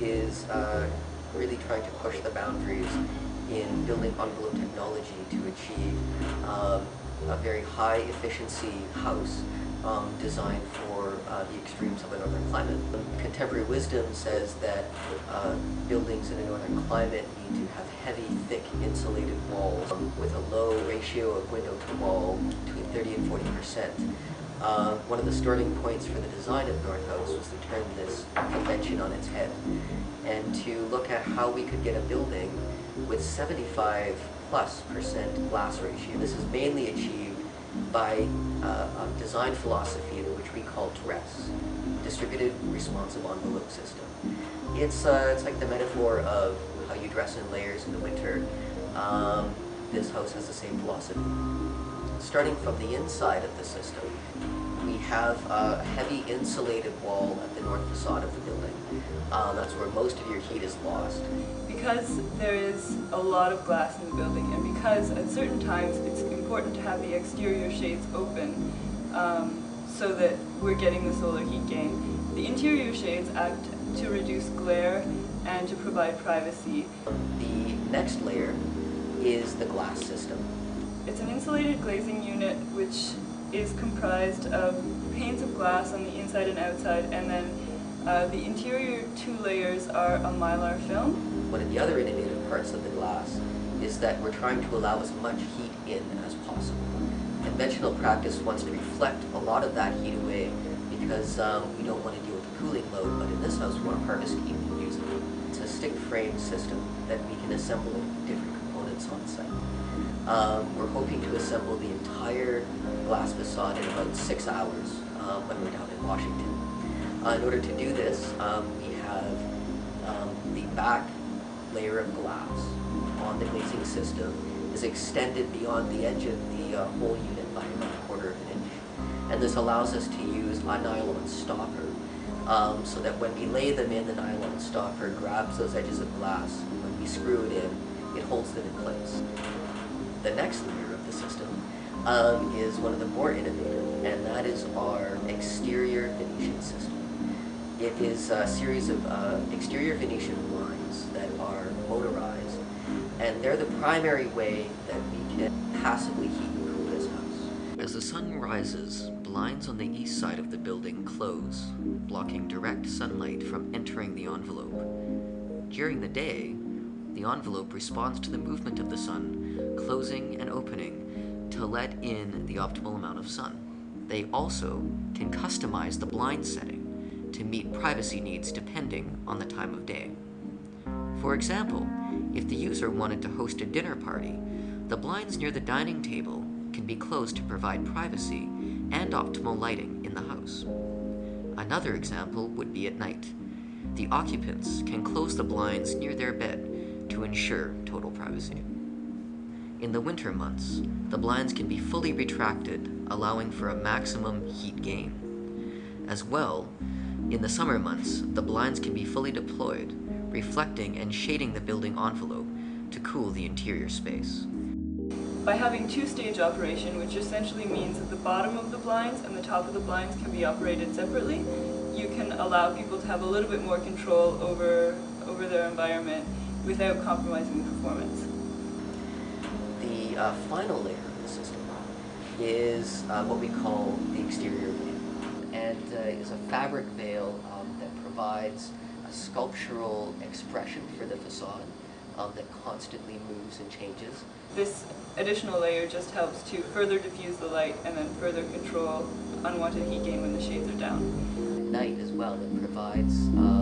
is uh, really trying to push the boundaries in building envelope technology to achieve um, a very high efficiency house um, designed for uh, the extremes of a northern climate. Contemporary wisdom says that uh, buildings in a northern climate need to have heavy, thick, insulated walls with a low ratio of window to wall between 30 and 40 percent. Uh, one of the starting points for the design of North House was to turn this convention on its head and to look at how we could get a building with 75 plus percent glass ratio. This is mainly achieved by uh, a design philosophy which we call DRESS, Distributed Responsive Envelope System. It's, uh, it's like the metaphor of how you dress in layers in the winter. Um, this house has the same philosophy. Starting from the inside of the system, we have a heavy insulated wall at the north facade of the building. Um, that's where most of your heat is lost. Because there is a lot of glass in the building and because at certain times it's important to have the exterior shades open um, so that we're getting the solar heat gain, the interior shades act to reduce glare and to provide privacy. The next layer is the glass system. It's an insulated glazing unit which is comprised of panes of glass on the inside and outside and then uh, the interior two layers are a mylar film. One of the other innovative parts of the glass is that we're trying to allow as much heat in as possible. Conventional practice wants to reflect a lot of that heat away because um, we don't want to deal with the cooling load, but in this house we want to harvest heat and use it. It's a stick frame system that we can assemble in different components on site. Um, we're hoping to assemble the entire glass facade in about six hours um, when we're down in Washington. Uh, in order to do this, um, we have um, the back layer of glass on the glazing system is extended beyond the edge of the uh, whole unit by about a quarter of an inch. And this allows us to use a nylon stopper um, so that when we lay them in, the nylon stopper grabs those edges of glass. When we screw it in, it holds them in place. The next layer of the system um, is one of the more innovative, and that is our exterior Venetian system. It is a series of uh, exterior Venetian blinds that are motorized, and they're the primary way that we can passively heat and this house. As the sun rises, blinds on the east side of the building close, blocking direct sunlight from entering the envelope. During the day, the envelope responds to the movement of the sun, closing and opening to let in the optimal amount of sun. They also can customize the blind setting to meet privacy needs depending on the time of day. For example, if the user wanted to host a dinner party, the blinds near the dining table can be closed to provide privacy and optimal lighting in the house. Another example would be at night. The occupants can close the blinds near their bed to ensure total privacy. In the winter months, the blinds can be fully retracted, allowing for a maximum heat gain. As well, in the summer months, the blinds can be fully deployed, reflecting and shading the building envelope to cool the interior space. By having two-stage operation, which essentially means that the bottom of the blinds and the top of the blinds can be operated separately, you can allow people to have a little bit more control over, over their environment without compromising the performance. The uh, final layer of the system is uh, what we call the exterior veil, and uh, is a fabric veil um, that provides a sculptural expression for the facade um, that constantly moves and changes. This additional layer just helps to further diffuse the light and then further control unwanted heat gain when the shades are down. At night as well, it provides to